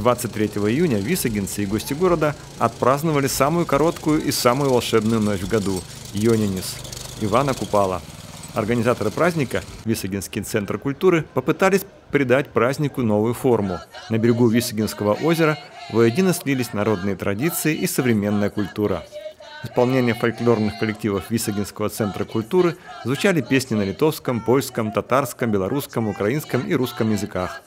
23 июня висагинцы и гости города отпраздновали самую короткую и самую волшебную ночь в году – Йонинис – Ивана Купала. Организаторы праздника, Висагинский центр культуры, попытались придать празднику новую форму. На берегу Висагинского озера воедино слились народные традиции и современная культура. В исполнении фольклорных коллективов Висагинского центра культуры звучали песни на литовском, польском, татарском, белорусском, украинском и русском языках.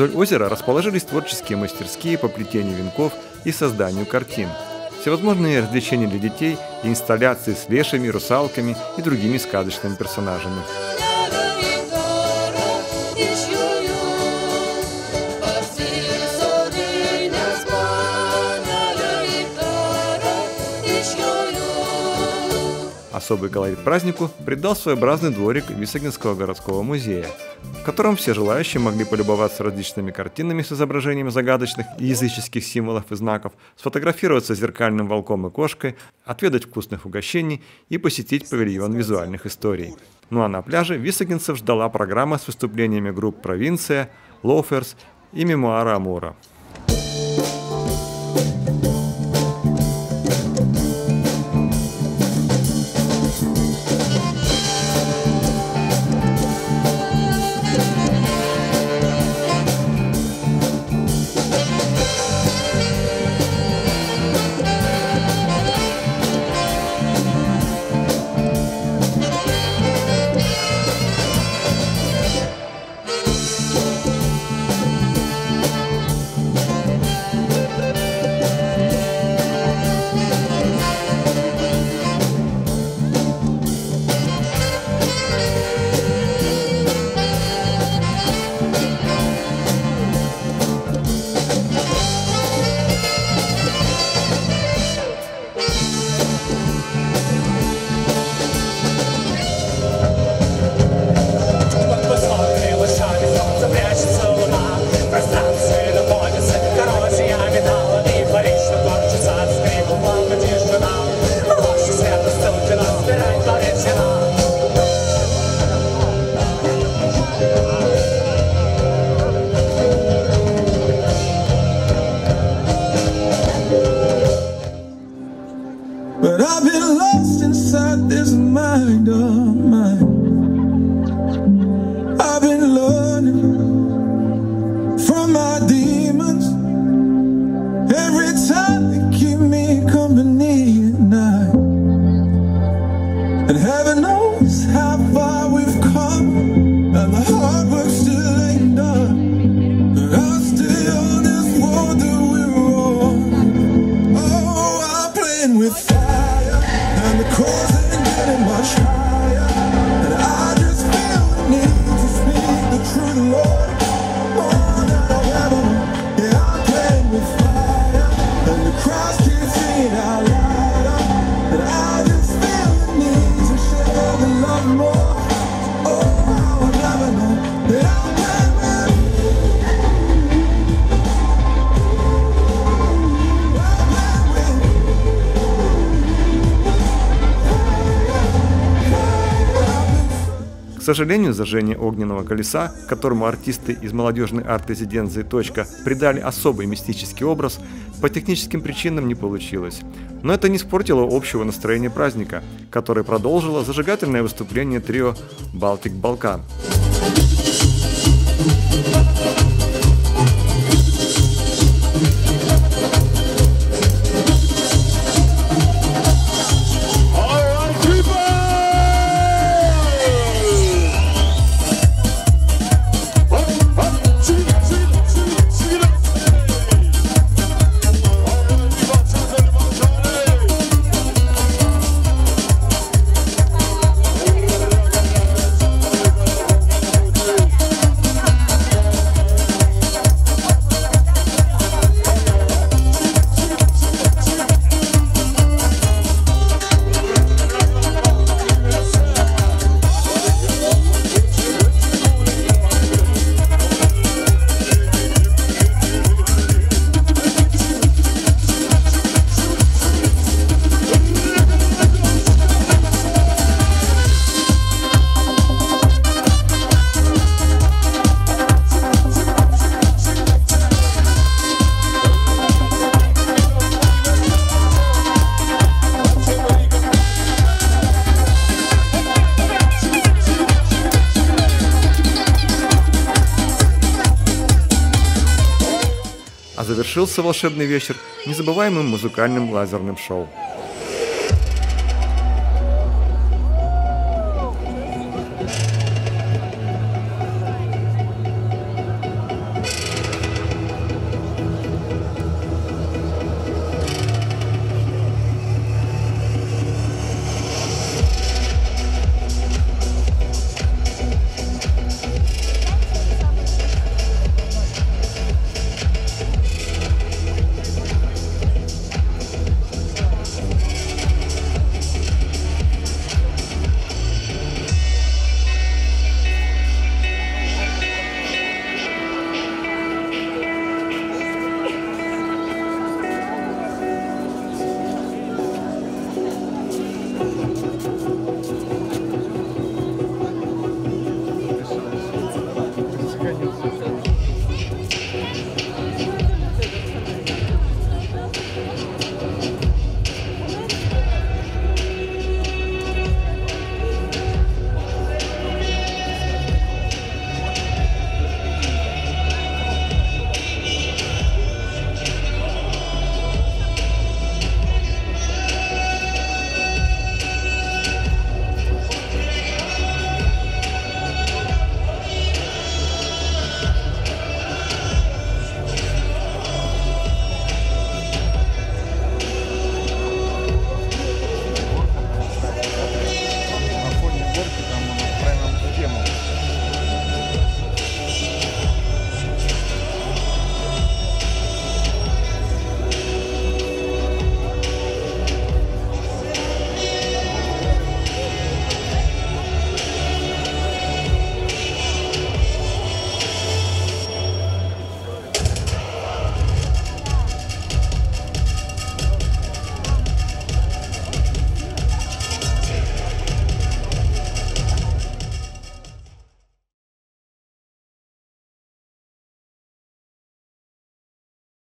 Вдоль озера расположились творческие мастерские по плетению венков и созданию картин. Всевозможные развлечения для детей и инсталляции с лешами, русалками и другими сказочными персонажами. Особый колорит празднику придал своеобразный дворик Висагинского городского музея, в котором все желающие могли полюбоваться различными картинами с изображениями загадочных языческих символов и знаков, сфотографироваться с зеркальным волком и кошкой, отведать вкусных угощений и посетить павильон визуальных историй. Ну а на пляже висагинцев ждала программа с выступлениями групп «Провинция», «Лоферс» и «Мемуара Амура». Yeah. Сожалению, зажжение огненного колеса, которому артисты из молодежной арт-резиденции «Точка» придали особый мистический образ, по техническим причинам не получилось. Но это не испортило общего настроения праздника, который продолжило зажигательное выступление трио «Балтик Балкан». One, завершился волшебный вечер незабываемым музыкальным лазерным шоу.